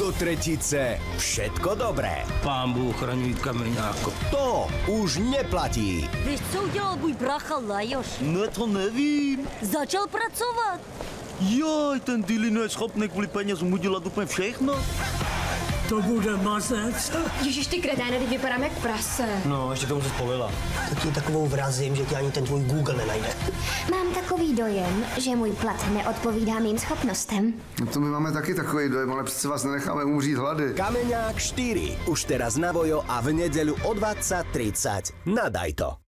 do tretice všetko dobré. Pán Bůh chraňuj kameňáko. To už neplatí. Víš, co udělal můj bracha Lajoš? No to nevím. Začal pracovat. Joj, ten Dilino je schopný kvůli penězům udělat úplně všechno. To bude mazec. Ježiš, ty kreténe, teď vypadám jak prase. No, ještě tomu se spovila. Tak ti takovou vrazím, že ti ani ten tvůj Google nenajde. Mám takový dojem, že můj plat neodpovídá mým schopnostem. No to my máme taky takový dojem, ale přece vás nenecháme umřít hlady. Kameňák 4. Už teraz na Vojo a v nedeľu o 20.30. Nadaj to.